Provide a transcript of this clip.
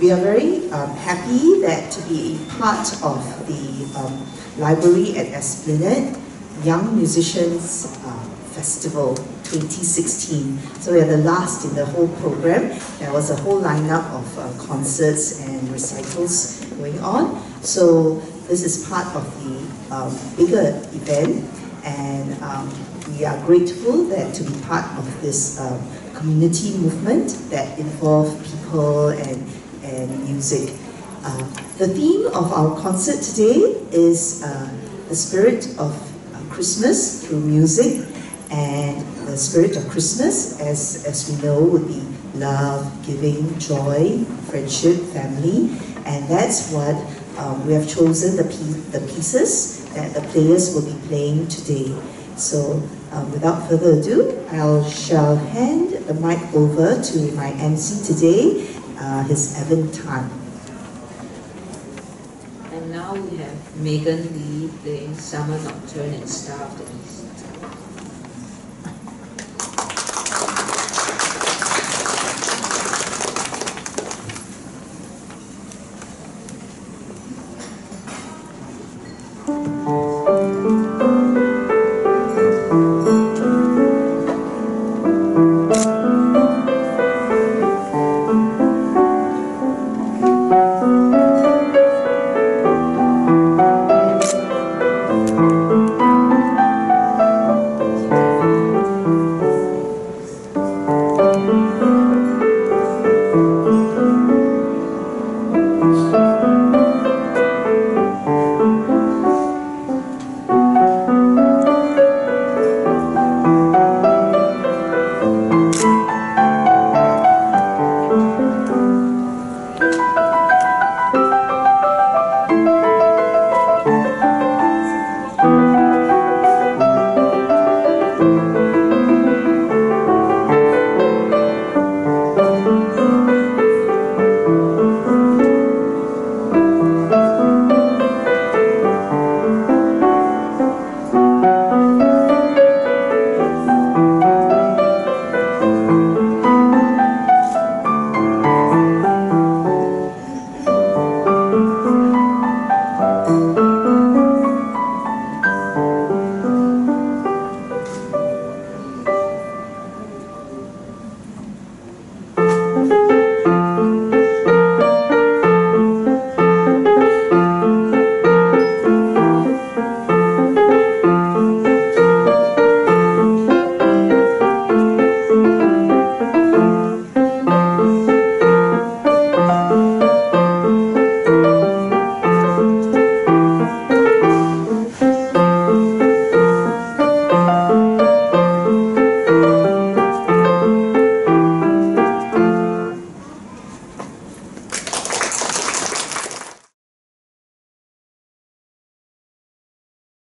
we are very um, happy that to be part of the um, library at Esplanade Young Musicians uh, Festival 2016. So we are the last in the whole program. There was a whole lineup of uh, concerts and recitals going on. So this is part of the um, bigger event and um, we are grateful that to be part of this um, community movement that involves people and, and music. Uh, the theme of our concert today is uh, the spirit of uh, Christmas through music and the spirit of Christmas, as, as we know, would be love, giving, joy, friendship, family, and that's what um, we have chosen the, the pieces that the players will be playing today. So um, without further ado, I shall hand the mic over to my MC today, uh, his Evan Tan. And now we have Megan Lee playing Summer Nocturne and Star of the East.